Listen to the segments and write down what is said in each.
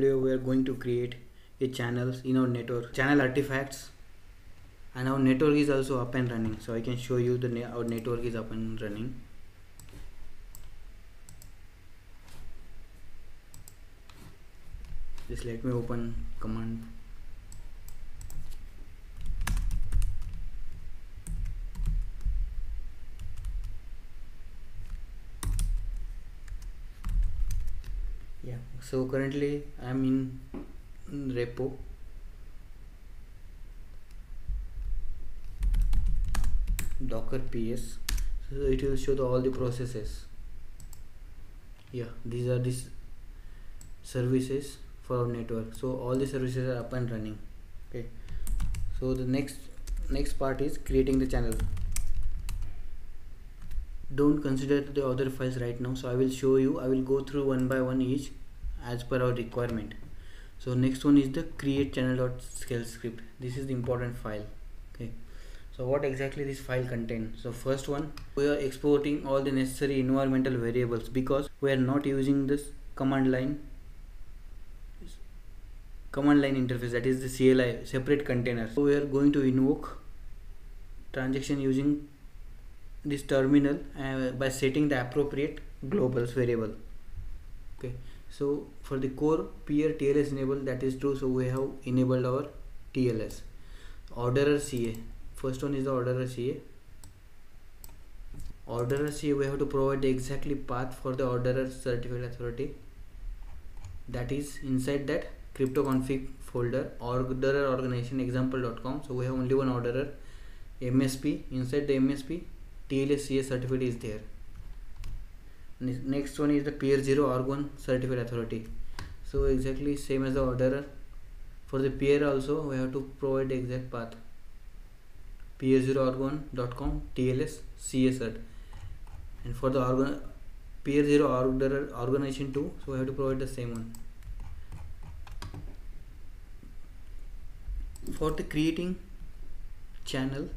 video we are going to create a channels in our network. Channel artifacts. And our network is also up and running. So I can show you the ne our network is up and running. Just let me open command yeah. So currently i'm in, repo. Docker ps so it will show the, all the processes. Yeah these are these services for our network. So all the services are up and running. Okay. So the next next part is creating the channel. Don't consider the other files right now. So I will show you I will go through one by one each as per our requirement. So next one is the create channel.shell script. This is the important file okay? So what exactly this file contains so first one we are exporting all the necessary environmental variables because we are not using this command line command line interface that is the CLI separate container. So we are going to invoke transaction using this terminal uh, by setting the appropriate globals variable okay so for the core peer TLS enable that is true. So we have enabled our TLS orderer CA first one is the orderer CA orderer CA we have to provide exactly path for the orderer certificate authority. That is inside that crypto config folder orderer organization example.com so we have only one orderer MSP inside the MSP TLS CA certificate is there next one is the peer 0 org1 certificate authority. So exactly same as the orderer for the peer also we have to provide exact path. Peer 0 org1.com TLS CA cert and for the organ peer 0 orderer organization 2 so we have to provide the same one. For the creating channel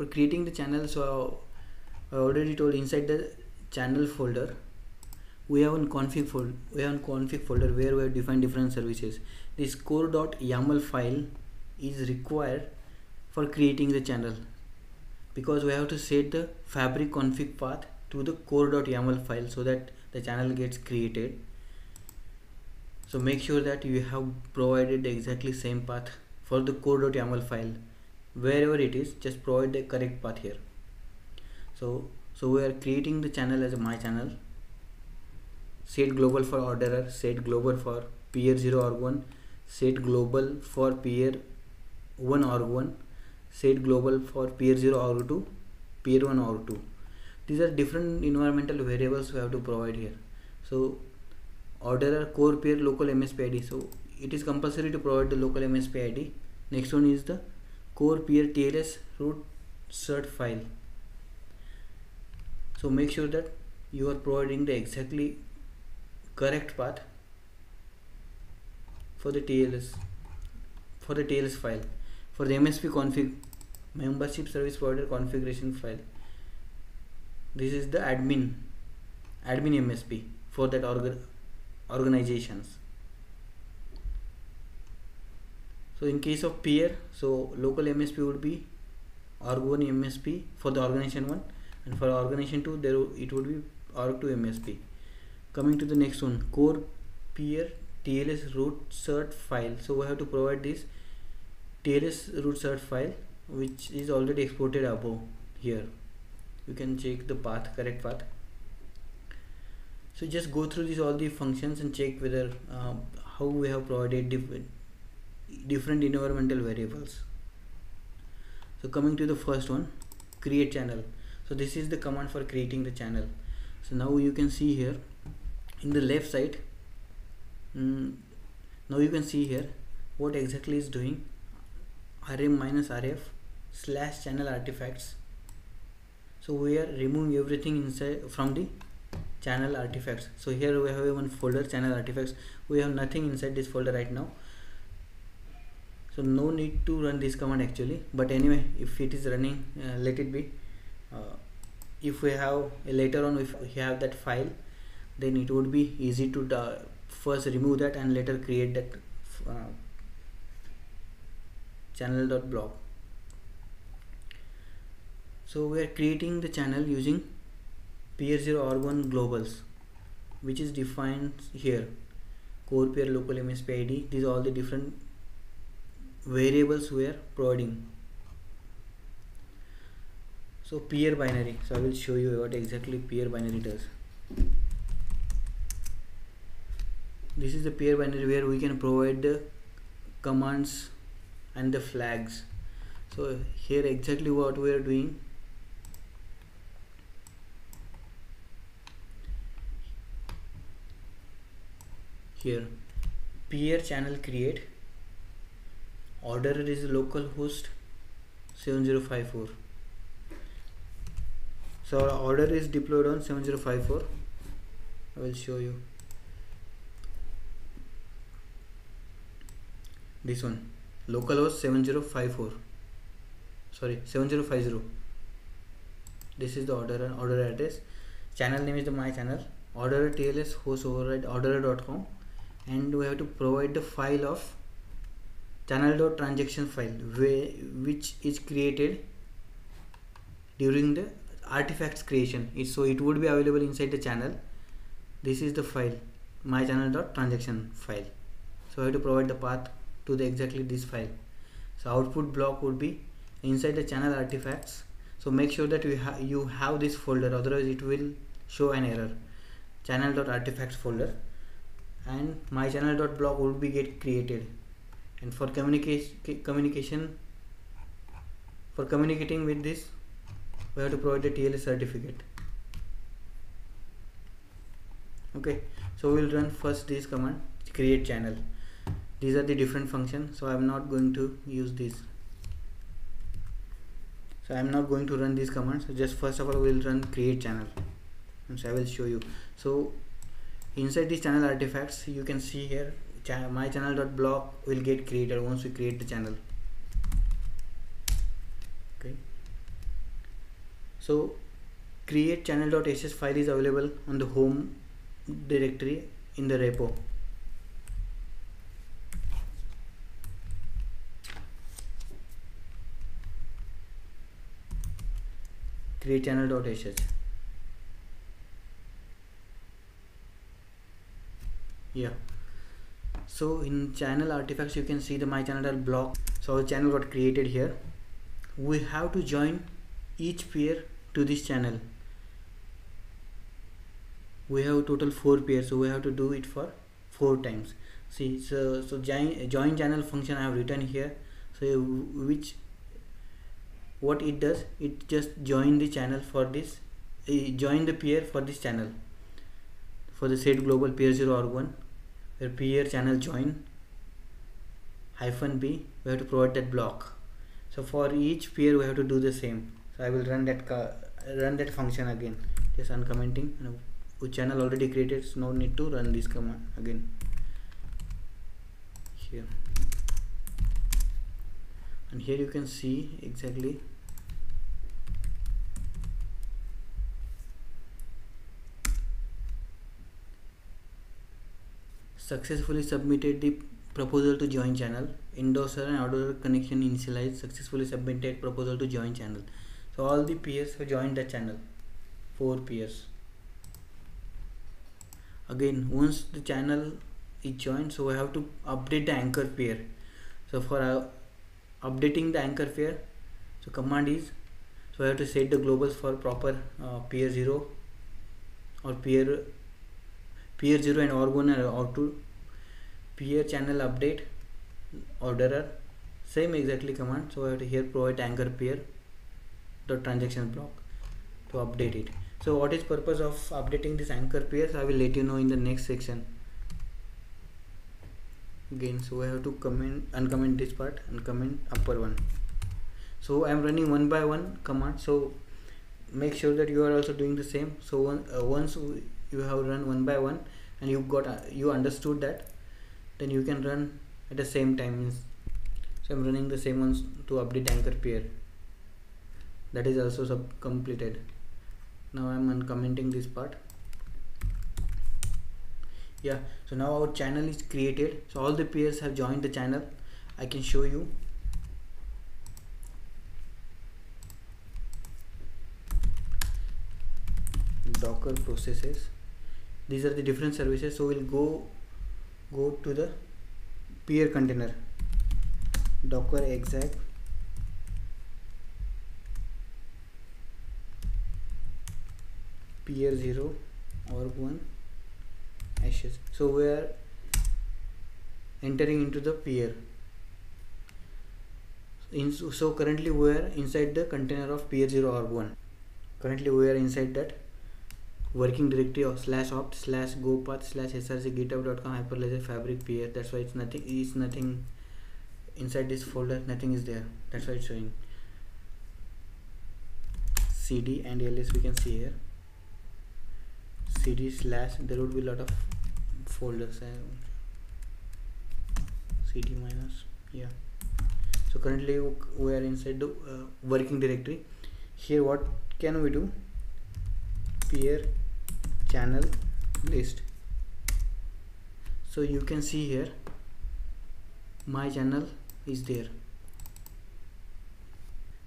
for creating the channel so I already told inside the channel folder we have a config folder we have a config folder where we have defined different services. This core.yaml file is required for creating the channel because we have to set the fabric config path to the core.yaml file so that the channel gets created. So make sure that you have provided exactly same path for the core.yaml file wherever it is just provide the correct path here. So so we are creating the channel as my channel. Set global for orderer set global for peer 0 org1 set global for peer 1 org1 set global for peer 0 org2 peer 1 org2 these are different environmental variables we have to provide here. So orderer core peer local msp id so it is compulsory to provide the local msp id next one is the core peer TLS root cert file. So make sure that you are providing the exactly correct path for the TLS for the TLS file. For the MSP config membership service provider configuration file. This is the admin admin MSP for that organ organizations so in case of peer so local msp would be org1 msp for the organization 1 and for organization 2 there it would be org2 msp coming to the next one core peer tls root cert file. So we have to provide this tls root cert file which is already exported above here. You can check the path correct path. So just go through these all the functions and check whether uh, how we have provided different different environmental variables. So coming to the first one create channel. So this is the command for creating the channel. So now you can see here in the left side mm, now you can see here what exactly is doing rm minus rf slash channel artifacts. So we are removing everything inside from the channel artifacts. So here we have one folder channel artifacts. We have nothing inside this folder right now so no need to run this command actually. But anyway if it is running uh, let it be. Uh, if we have uh, later on if we have that file then it would be easy to first remove that and later create that uh, channel dot block so we are creating the channel using peer 0 org1 globals which is defined here. Core peer local msp id these are all the different variables we are providing. So peer binary. So i will show you what exactly peer binary does. This is the peer binary where we can provide the commands and the flags. So here exactly what we are doing. Here peer channel create orderer is localhost 7054 so our order is deployed on 7054 I will show you. This one localhost 7054 sorry 7050 this is the order and order address. Channel name is the my channel. Order tls host override order.com and we have to provide the file of channel.transaction file which is created during the artifacts creation. It, so it would be available inside the channel. This is the file my channel.transaction file. So I have to provide the path to the exactly this file. So output block would be inside the channel artifacts. So make sure that you, ha you have this folder otherwise it will show an error. Channel.artifacts folder. And my channel.block would be get created and for communication communication for communicating with this we have to provide the TLS certificate. Okay so we'll run first this command create channel. These are the different functions so I'm not going to use this. So I'm not going to run these commands so just first of all we'll run create channel. And so I will show you. So inside these channel artifacts you can see here my channel dot block will get created once we create the channel. Okay. So create channel dot sh file is available on the home directory in the repo. Create channel.sh yeah so in channel artifacts you can see the my channel block. So our channel got created here. We have to join each peer to this channel. We have total four pairs so we have to do it for four times. See so so join join channel function i have written here. So which what it does it just join the channel for this uh, join the peer for this channel. For the set global peer 0 or 1 where peer channel join hyphen b we have to provide that block. So for each peer we have to do the same. So i will run that run that function again. Just uncommenting. And channel already created so no need to run this command again. Here. And here you can see exactly successfully submitted the proposal to join channel. Endorser and order connection initialized successfully submitted proposal to join channel. So all the peers have joined the channel. Four peers. Again once the channel is joined so we have to update the anchor peer. So for uh, updating the anchor peer so command is so I have to set the globals for proper uh, peer 0 or peer peer 0 and org1 and org2 peer channel update orderer same exactly command. So I have to here provide anchor peer the transaction block to update it. So what is purpose of updating this anchor peers? I will let you know in the next section. Again so I have to comment uncomment this part and comment upper one. So I am running one by one command. So make sure that you are also doing the same. So one, uh, once you have run one by one and you got uh, you understood that then you can run at the same time so I'm running the same ones to update anchor peer that is also sub completed. Now I'm uncommenting this part. Yeah so now our channel is created. So all the peers have joined the channel. I can show you. Docker processes these are the different services so we'll go go to the peer container. Docker exec. Peer 0 org 1 ashes so we are entering into the peer. In, so currently we are inside the container of peer 0 org 1 currently we are inside that working directory of slash opt slash go path slash src github.com hyperledger fabric peer that's why it's nothing is nothing inside this folder nothing is there. That's why it's showing. Cd and ls we can see here. Cd slash there would be a lot of folders uh, cd minus yeah. So currently we are inside the uh, working directory. Here what can we do? Peer channel list. So you can see here my channel is there.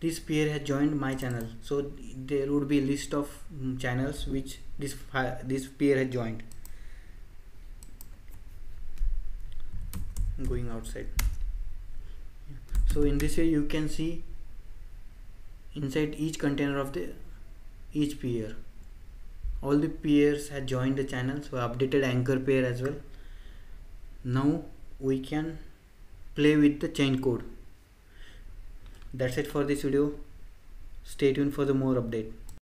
This peer has joined my channel. So there would be a list of mm, channels which this this peer has joined. Going outside. So in this way you can see inside each container of the each peer all the peers have joined the channel so updated anchor pair as well. Now we can play with the chain code. That's it for this video. Stay tuned for the more update